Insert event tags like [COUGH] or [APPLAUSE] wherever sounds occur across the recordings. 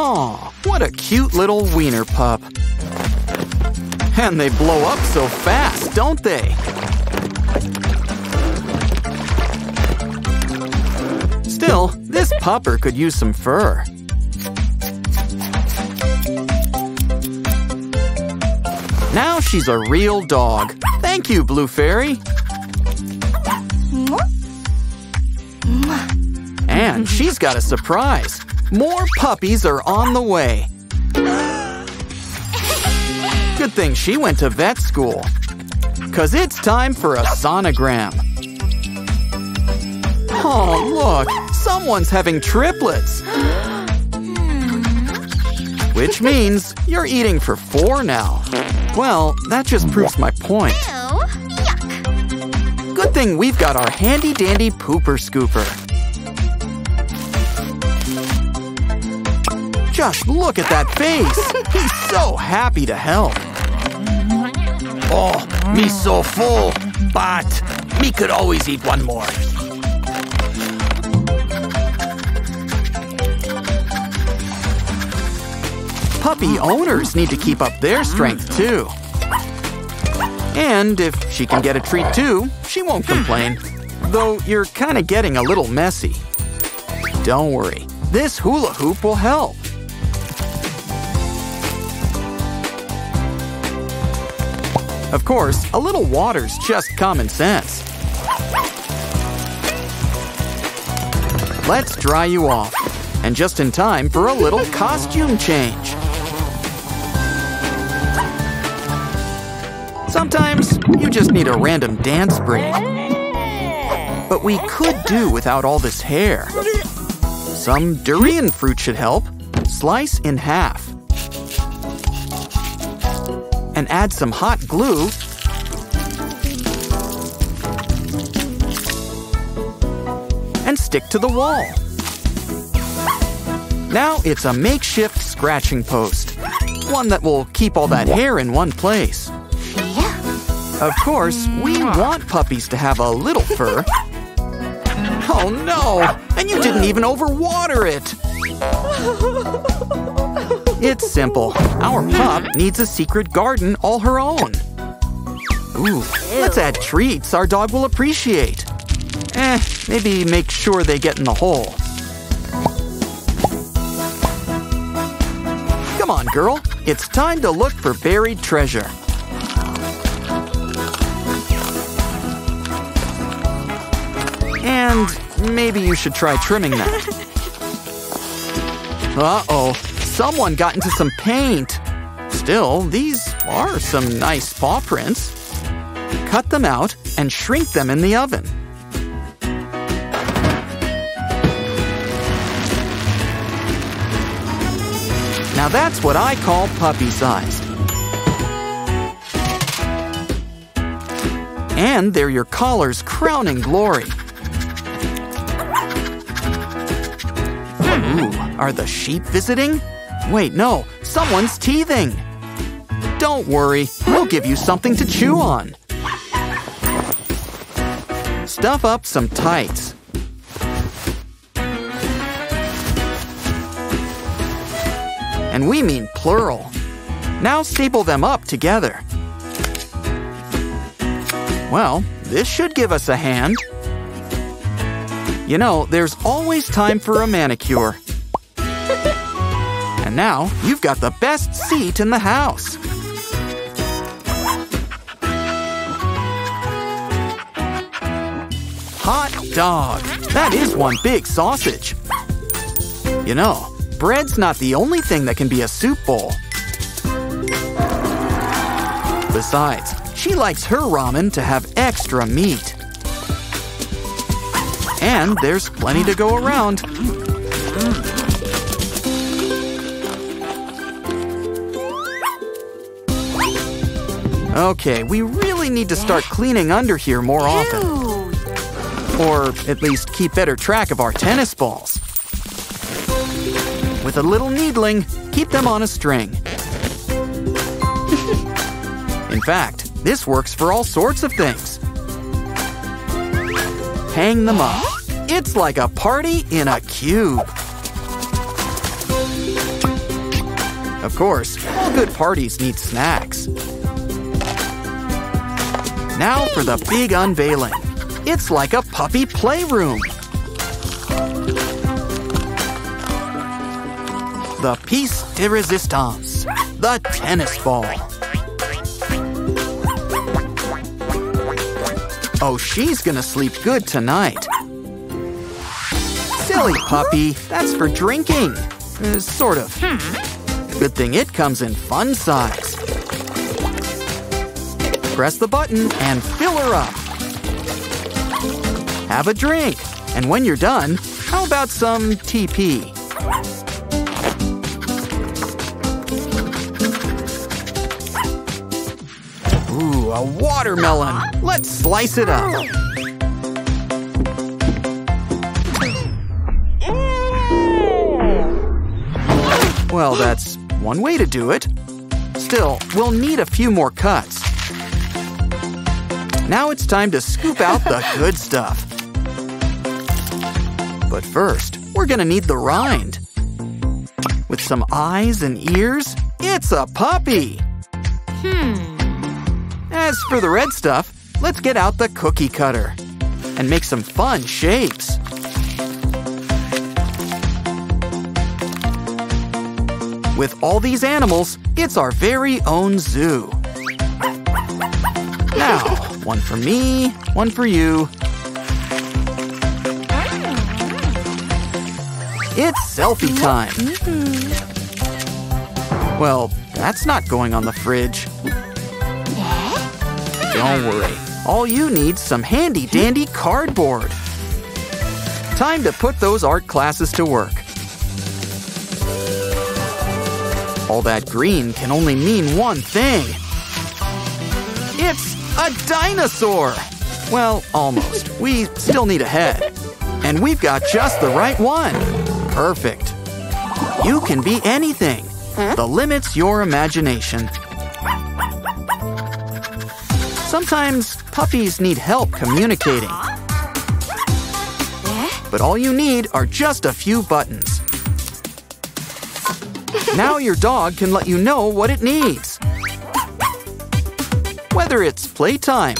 Aw, what a cute little wiener pup. And they blow up so fast, don't they? Still, this pupper could use some fur. Now she's a real dog. Thank you, Blue Fairy. And she's got a surprise. More puppies are on the way. Good thing she went to vet school. Cause it's time for a sonogram. Oh, look, someone's having triplets. Which means you're eating for four now. Well, that just proves my point. Good thing we've got our handy dandy pooper scooper. Just look at that face. [LAUGHS] He's so happy to help. Oh, me so full, but me could always eat one more. Puppy owners need to keep up their strength too. And if she can get a treat too, she won't hmm. complain. Though you're kind of getting a little messy. Don't worry, this hula hoop will help. Of course, a little water's just common sense. Let's dry you off. And just in time for a little costume change. Sometimes you just need a random dance break. But we could do without all this hair. Some durian fruit should help. Slice in half. And add some hot glue. And stick to the wall. Now it's a makeshift scratching post. One that will keep all that hair in one place. Of course, we want puppies to have a little fur. [LAUGHS] Oh no! And you didn't even overwater it! [LAUGHS] It's simple. Our pup needs a secret garden all her own. Ooh, let's add treats our dog will appreciate. Eh, maybe make sure they get in the hole. Come on, girl. It's time to look for buried treasure. And maybe you should try trimming that. [LAUGHS] Uh-oh, someone got into some paint. Still, these are some nice paw prints. Cut them out and shrink them in the oven. Now that's what I call puppy sized. And they're your collar's crowning glory. Ooh, are the sheep visiting? Wait, no, someone's teething. Don't worry, we'll give you something to chew on. Stuff up some tights. And we mean plural. Now staple them up together. Well, this should give us a hand. You know, there's always time for a manicure. And now you've got the best seat in the house. Hot dog. That is one big sausage. You know, bread's not the only thing that can be a soup bowl. Besides, she likes her ramen to have extra meat. And there's plenty to go around. Okay, we really need to start cleaning under here more often. Or at least keep better track of our tennis balls. With a little needling, keep them on a string. [LAUGHS] In fact, this works for all sorts of things. Hang them up. It's like a party in a cube. Of course, all good parties need snacks. Now for the big unveiling. It's like a puppy playroom. The piece de resistance, the tennis ball. Oh, she's gonna sleep good tonight. Silly puppy, that's for drinking. Uh, sort of. Good thing it comes in fun size. Press the button and fill her up. Have a drink. And when you're done, how about some TP? Ooh, a watermelon. Let's slice it up. Well, that's one way to do it. Still, we'll need a few more cuts. Now it's time to scoop out the good stuff. But first, we're gonna need the rind. With some eyes and ears, it's a puppy! Hmm. As for the red stuff, let's get out the cookie cutter and make some fun shapes. With all these animals, it's our very own zoo. Now, one for me, one for you. It's selfie time. Well, that's not going on the fridge. Don't worry. All you need's some handy dandy cardboard. Time to put those art classes to work. All that green can only mean one thing. It's a dinosaur! Well, almost. We still need a head. And we've got just the right one. Perfect. You can be anything. The limit's your imagination. Sometimes puppies need help communicating. Eh? But all you need are just a few buttons. [LAUGHS] Now your dog can let you know what it needs. Whether it's playtime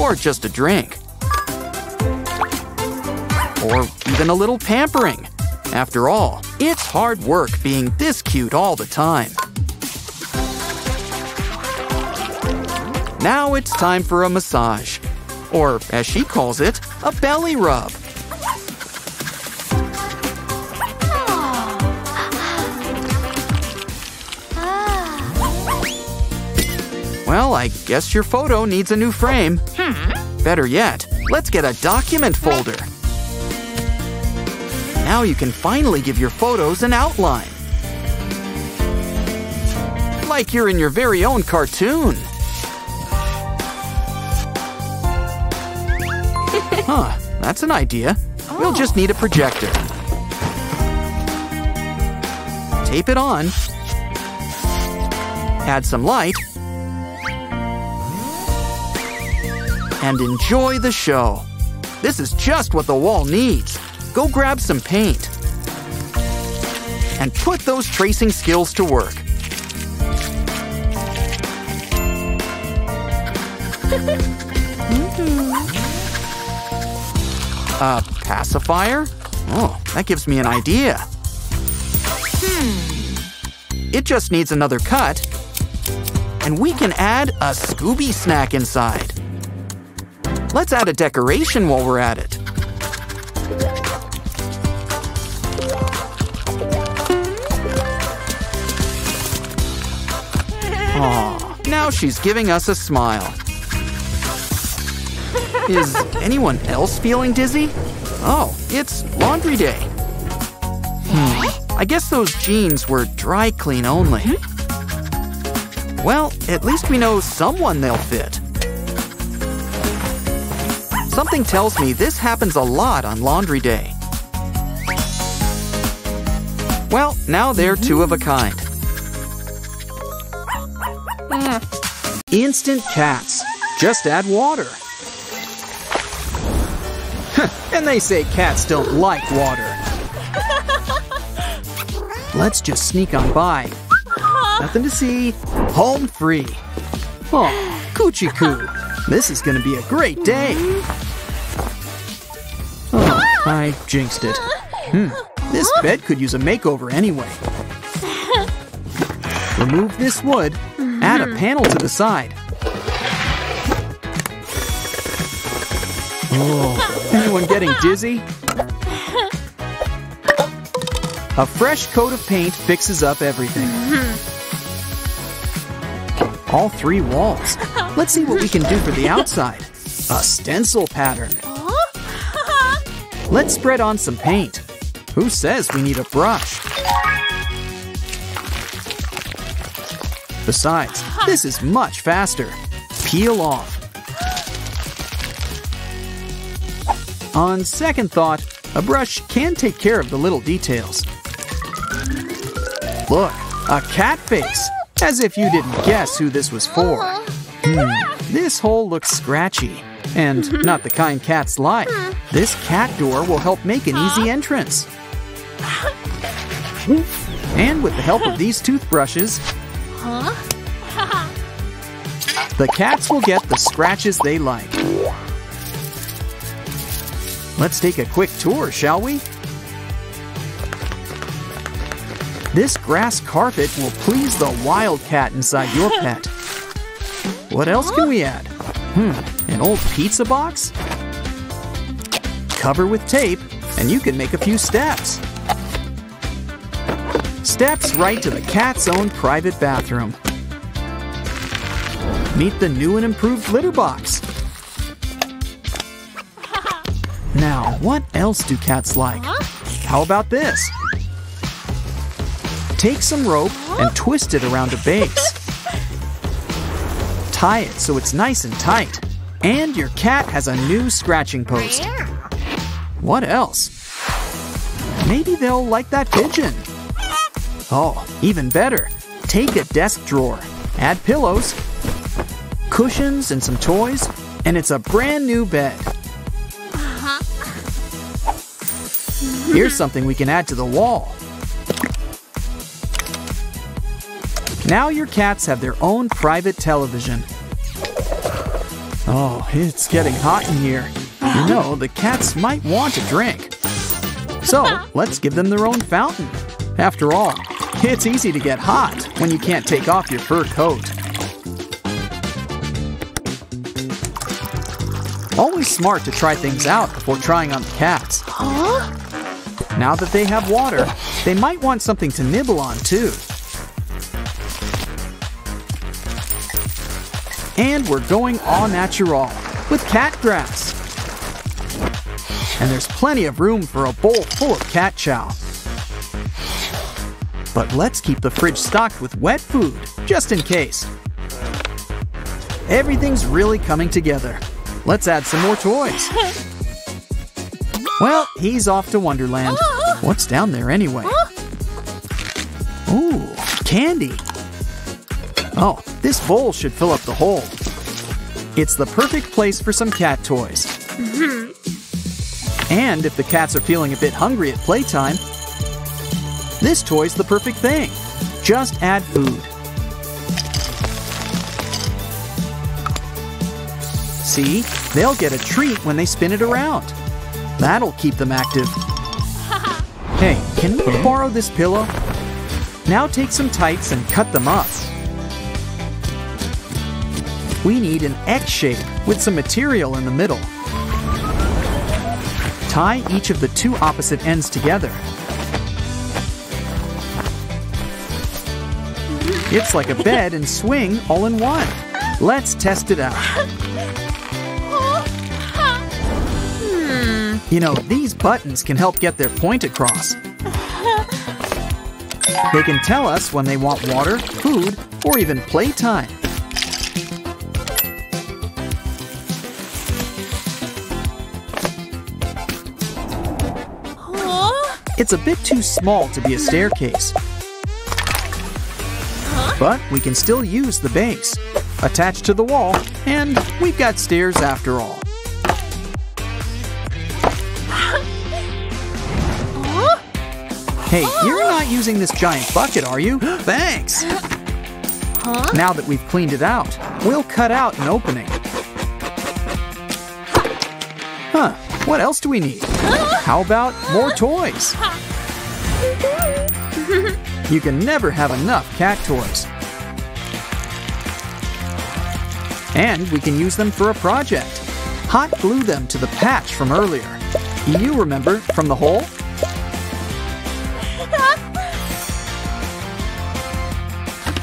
or just a drink. Or even a little pampering. After all, it's hard work being this cute all the time. Now it's time for a massage. Or, as she calls it, a belly rub. Well, I guess your photo needs a new frame. Hmm? Better yet, let's get a document folder. Now you can finally give your photos an outline. Like you're in your very own cartoon. [LAUGHS] Huh, that's an idea. We'll just need a projector. Tape it on. Add some light. And enjoy the show. This is just what the wall needs. Go grab some paint. And put those tracing skills to work. A pacifier? Oh, that gives me an idea. Hmm. It just needs another cut. And we can add a Scooby snack inside. Let's add a decoration while we're at it. Aw, now she's giving us a smile. Is anyone else feeling dizzy? Oh, it's laundry day. Hmm, I guess those jeans were dry clean only. Well, at least we know someone they'll fit. Something tells me this happens a lot on laundry day. Well, now they're two of a kind. Instant cats. Just add water. and they say cats don't like water. Let's just sneak on by. Nothing to see. Home free. Oh, coochie coo. This is gonna be a great day. I jinxed it. Hmm, this bed could use a makeover anyway. Remove this wood, add a panel to the side. Oh, anyone getting dizzy? A fresh coat of paint fixes up everything. All three walls. Let's see what we can do for the outside. A stencil pattern. Let's spread on some paint. Who says we need a brush? Besides, this is much faster. Peel off. On second thought, a brush can take care of the little details. Look, a cat face. As if you didn't guess who this was for. Hmm, this hole looks scratchy. And not the kind cats like. This cat door will help make an easy entrance. And with the help of these toothbrushes, the cats will get the scratches they like. Let's take a quick tour, shall we? This grass carpet will please the wildcat inside your pet. What else can we add? Hmm, an old pizza box? Cover with tape, and you can make a few steps. Steps right to the cat's own private bathroom. Meet the new and improved litter box. Now, what else do cats like? How about this? Take some rope and twist it around a base. [LAUGHS] Tie it so it's nice and tight. And your cat has a new scratching post. What else? Maybe they'll like that pigeon. Oh, even better. Take a desk drawer, add pillows, cushions, and some toys, and it's a brand new bed. Here's something we can add to the wall. Now your cats have their own private television. Oh, it's getting hot in here. You know, the cats might want a drink. So, [LAUGHS] let's give them their own fountain. After all, it's easy to get hot when you can't take off your fur coat. Always smart to try things out before trying on the cats. Huh? Now that they have water, they might want something to nibble on too. And we're going au natural with cat grass. And there's plenty of room for a bowl full of cat chow. But let's keep the fridge stocked with wet food, just in case. Everything's really coming together. Let's add some more toys. Well, he's off to Wonderland. What's down there anyway? Ooh, candy. Oh, this bowl should fill up the hole. It's the perfect place for some cat toys. Mm-hmm. And if the cats are feeling a bit hungry at playtime, this toy's the perfect thing. Just add food. See, they'll get a treat when they spin it around. That'll keep them active. [LAUGHS] Hey, can we borrow this pillow? Now take some tights and cut them up. We need an X shape with some material in the middle. Tie each of the two opposite ends together. It's like a bed and swing all in one. Let's test it out. You know, these buttons can help get their point across. They can tell us when they want water, food, or even playtime. It's a bit too small to be a staircase. But we can still use the base. Attached to the wall, and we've got stairs after all. Hey, you're not using this giant bucket, are you? [GASPS] Thanks! Now that we've cleaned it out, we'll cut out an opening. Huh, what else do we need? How about more toys? You can never have enough cat toys. And we can use them for a project. Hot glue them to the patch from earlier. You remember from the hole?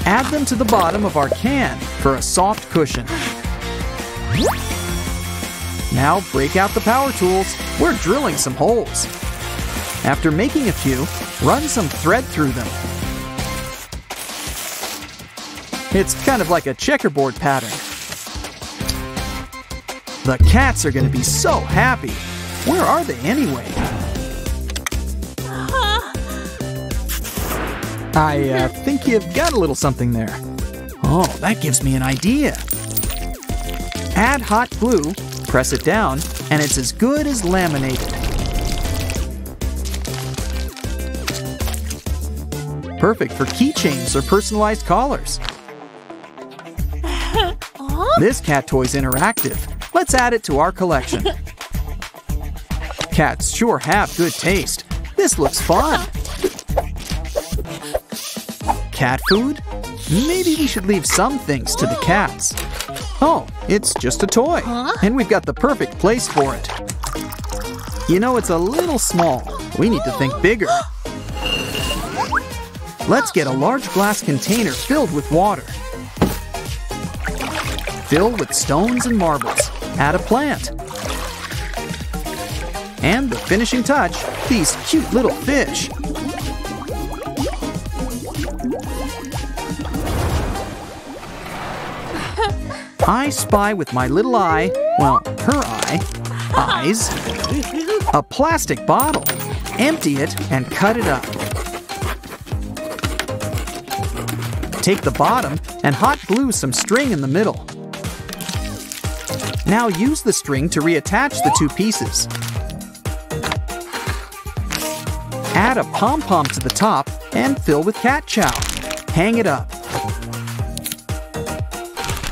Add them to the bottom of our can for a soft cushion. Now break out the power tools. We're drilling some holes. After making a few, run some thread through them. It's kind of like a checkerboard pattern. The cats are going to be so happy. Where are they anyway? I uh, think you've got a little something there. Oh, that gives me an idea. Add hot glue, press it down, and it's as good as laminated. Perfect for keychains or personalized collars. [LAUGHS] This cat toy's interactive. Let's add it to our collection. [LAUGHS] Cats sure have good taste. This looks fun. Cat food? Maybe we should leave some things to the cats. Oh, it's just a toy. And we've got the perfect place for it. You know, it's a little small. We need to think bigger. [GASPS] Let's get a large glass container filled with water. Fill with stones and marbles. Add a plant. And the finishing touch, these cute little fish. I spy with my little eye, well, her eye, eyes, a plastic bottle. Empty it and cut it up. Take the bottom and hot glue some string in the middle. Now use the string to reattach the two pieces. Add a pom-pom to the top and fill with cat chow. Hang it up.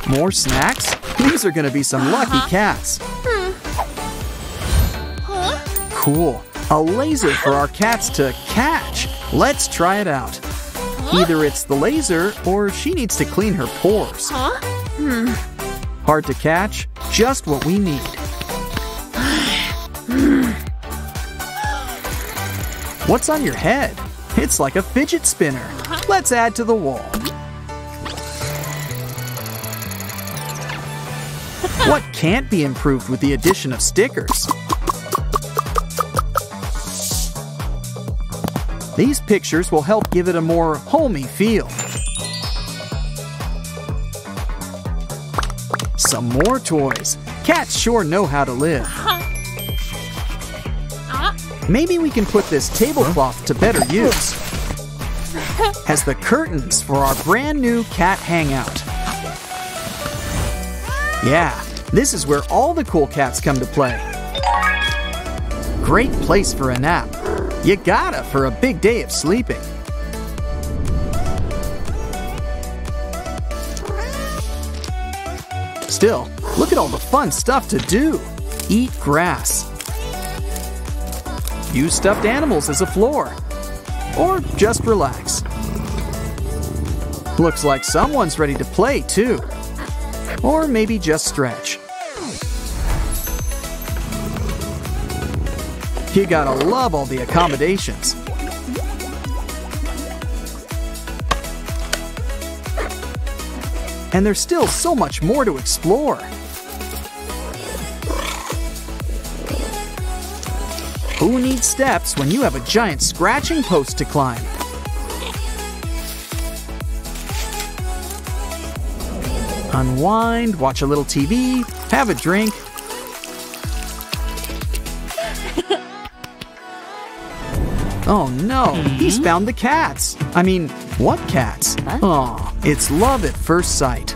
More snacks? These are gonna be some uh-huh. lucky cats. Hmm. Cool. A laser for our cats to catch. Let's try it out. Either it's the laser or she needs to clean her pores. Hmm. Hard to catch? Just what we need. [SIGHS] What's on your head? It's like a fidget spinner. Uh-huh. Let's add to the wall. What can't be improved with the addition of stickers? These pictures will help give it a more homey feel. Some more toys. Cats sure know how to live. Maybe we can put this tablecloth to better use. As the curtains for our brand new cat hangout. Yeah, this is where all the cool cats come to play. Great place for a nap. You gotta for a big day of sleeping. Still, look at all the fun stuff to do. Eat grass. Use stuffed animals as a floor. Or just relax. Looks like someone's ready to play too. Or maybe just stretch. You gotta love all the accommodations. And there's still so much more to explore. Who needs steps when you have a giant scratching post to climb? Unwind, watch a little TV, have a drink. Oh no, he's mm-hmm. found the cats. I mean, what cats? Oh, it's love at first sight.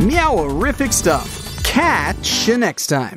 Meow-horrific stuff. Catch you next time.